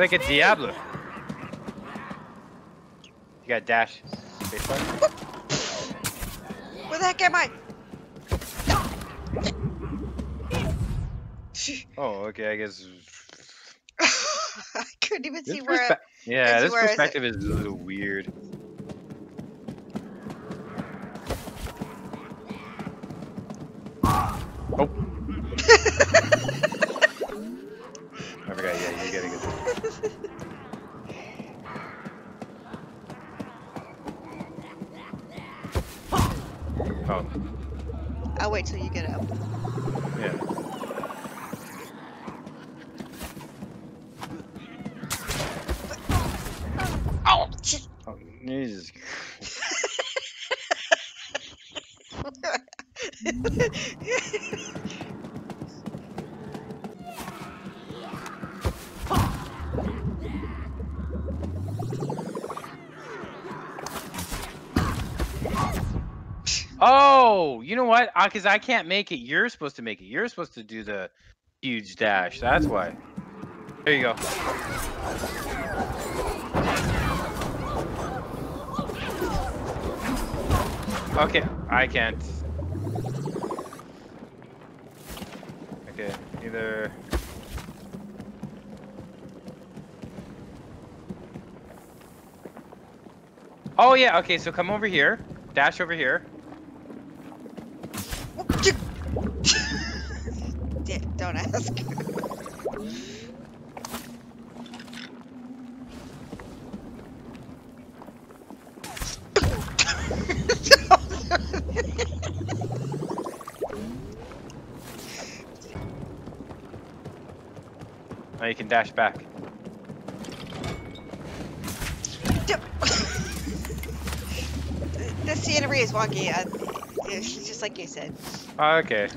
like a Diablo. You got dash. Space? Where the heck am I? Oh, okay. I guess. I couldn't even This see where. perspe- yeah, this where is it. perspective is a little weird. Oh. I forgot. Yeah, you gotta get this. Oh, I'll wait till you get up. yeah. Oh, shit. Oh, Jesus. Oh, you know what? Because I can't make it. You're supposed to make it. You're supposed to do the huge dash. That's why. There you go. Okay, I can't. Okay, either. Oh yeah, okay, so come over here. Dash over here. Yeah, Don't ask. Now you can dash back. the scenery is wonky. Uh, it's just like you said. Okay.